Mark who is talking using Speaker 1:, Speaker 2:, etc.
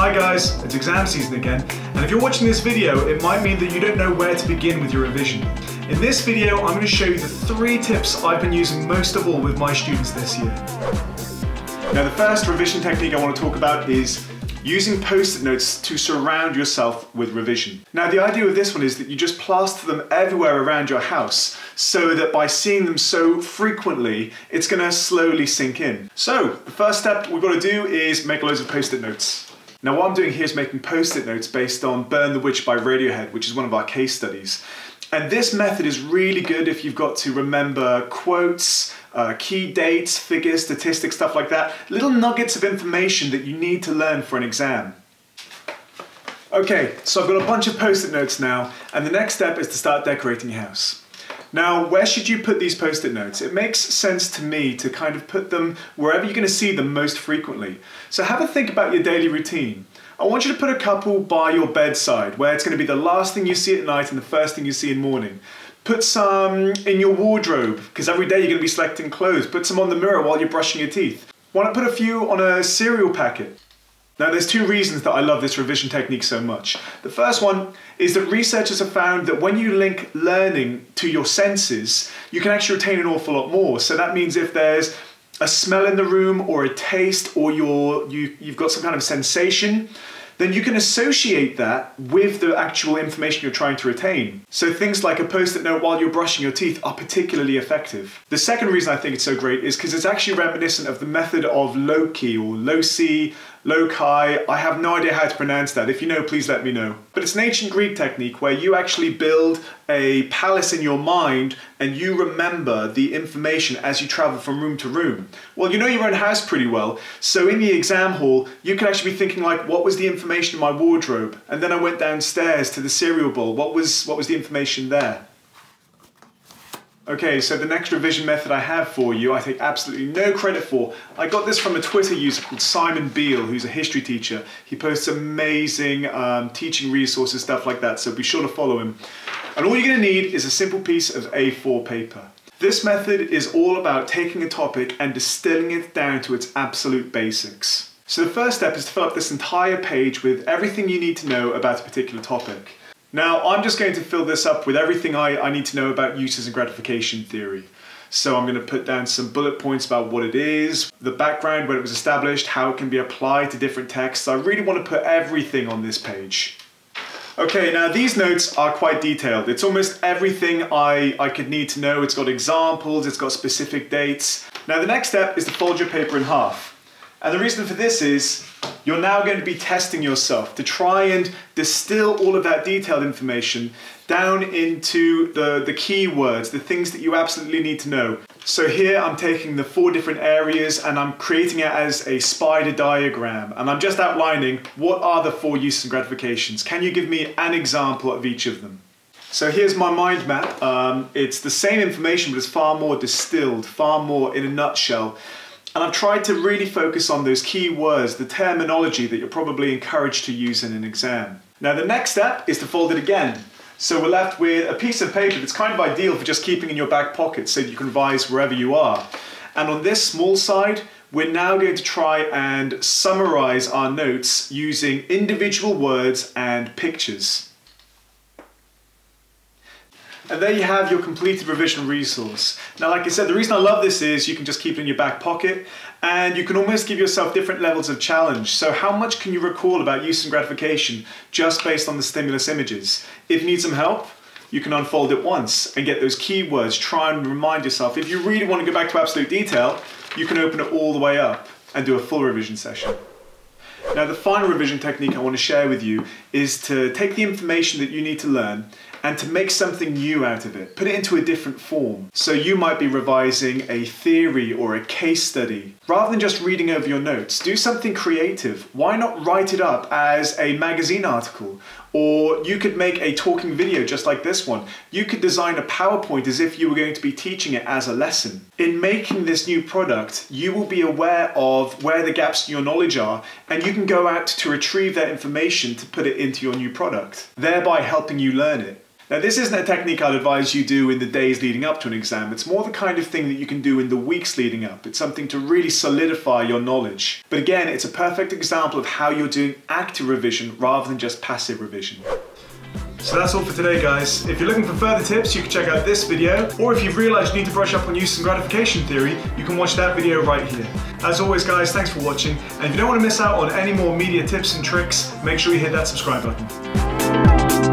Speaker 1: Hi guys, it's exam season again, and if you're watching this video, it might mean that you don't know where to begin with your revision. In this video, I'm going to show you the three tips I've been using most of all with my students this year. Now the first revision technique I want to talk about is using post-it notes to surround yourself with revision. Now the idea with this one is that you just plaster them everywhere around your house so that by seeing them so frequently, it's gonna slowly sink in. So the first step we've got to do is make loads of post-it notes. Now what I'm doing here is making post-it notes based on Burn the Witch by Radiohead, which is one of our case studies. And this method is really good if you've got to remember quotes, uh, key dates, figures, statistics, stuff like that. Little nuggets of information that you need to learn for an exam. Okay, so I've got a bunch of post-it notes now, and the next step is to start decorating your house. Now, where should you put these post-it notes? It makes sense to me to kind of put them wherever you're going to see them most frequently. So have a think about your daily routine. I want you to put a couple by your bedside where it's going to be the last thing you see at night and the first thing you see in morning. Put some in your wardrobe because every day you're going to be selecting clothes. Put some on the mirror while you're brushing your teeth. Why not put a few on a cereal packet? Now there's two reasons that I love this revision technique so much. The first one is that researchers have found that when you link learning to your senses, you can actually retain an awful lot more. So that means if there's a smell in the room or a taste or you're, you, you've got some kind of sensation, then you can associate that with the actual information you're trying to retain. So things like a post-it note while you're brushing your teeth are particularly effective. The second reason I think it's so great is because it's actually reminiscent of the method of Loci or Loci loci. I have no idea how to pronounce that. If you know, please let me know. But it's an ancient Greek technique where you actually build a palace in your mind and you remember the information as you travel from room to room. Well, you know your own house pretty well, so in the exam hall, you can actually be thinking like, what was the information in my wardrobe? And then I went downstairs to the cereal bowl. What was, what was the information there? Okay, so the next revision method I have for you, I take absolutely no credit for. I got this from a Twitter user called Simon Beale, who's a history teacher. He posts amazing um, teaching resources, stuff like that, so be sure to follow him. And all you're gonna need is a simple piece of A4 paper. This method is all about taking a topic and distilling it down to its absolute basics. So the first step is to fill up this entire page with everything you need to know about a particular topic. Now, I'm just going to fill this up with everything I, I need to know about uses and gratification theory. So I'm going to put down some bullet points about what it is, the background, when it was established, how it can be applied to different texts. I really want to put everything on this page. Okay, now these notes are quite detailed. It's almost everything I, I could need to know. It's got examples, it's got specific dates. Now the next step is to fold your paper in half. And the reason for this is you're now going to be testing yourself to try and distill all of that detailed information down into the, the key words, the things that you absolutely need to know. So here I'm taking the four different areas and I'm creating it as a spider diagram and I'm just outlining what are the four uses and gratifications. Can you give me an example of each of them? So here's my mind map. Um, it's the same information but it's far more distilled, far more in a nutshell. And I've tried to really focus on those key words, the terminology that you're probably encouraged to use in an exam. Now the next step is to fold it again. So we're left with a piece of paper that's kind of ideal for just keeping in your back pocket so you can revise wherever you are. And on this small side, we're now going to try and summarize our notes using individual words and pictures. And there you have your completed revision resource. Now, like I said, the reason I love this is you can just keep it in your back pocket and you can almost give yourself different levels of challenge. So how much can you recall about use and gratification just based on the stimulus images? If you need some help, you can unfold it once and get those keywords, try and remind yourself. If you really want to go back to absolute detail, you can open it all the way up and do a full revision session. Now the final revision technique I want to share with you is to take the information that you need to learn and to make something new out of it, put it into a different form. So you might be revising a theory or a case study. Rather than just reading over your notes, do something creative. Why not write it up as a magazine article? Or you could make a talking video just like this one. You could design a PowerPoint as if you were going to be teaching it as a lesson. In making this new product, you will be aware of where the gaps in your knowledge are and you can go out to retrieve that information to put it into your new product, thereby helping you learn it. Now, this isn't a technique I'd advise you do in the days leading up to an exam. It's more the kind of thing that you can do in the weeks leading up. It's something to really solidify your knowledge. But again, it's a perfect example of how you're doing active revision rather than just passive revision. So that's all for today guys. If you're looking for further tips, you can check out this video, or if you've realized you need to brush up on use and gratification theory, you can watch that video right here. As always guys, thanks for watching, and if you don't want to miss out on any more media tips and tricks, make sure you hit that subscribe button.